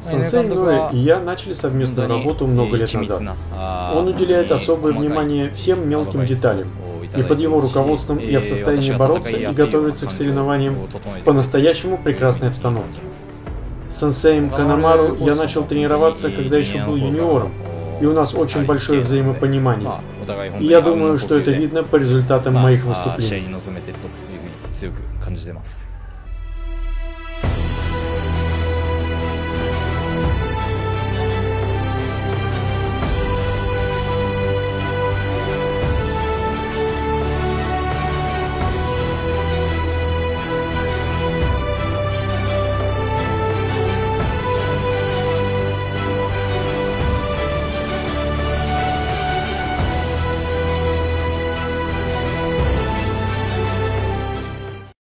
Сенсей Ноэ и я начали совместную работу много лет назад. Он уделяет особое внимание всем мелким деталям, и под его руководством я в состоянии бороться и готовиться к соревнованиям в по-настоящему прекрасной обстановке. С сенсеем Канамару я начал тренироваться, когда еще был юниором, и у нас очень большое взаимопонимание. И я думаю, что это видно по результатам моих выступлений.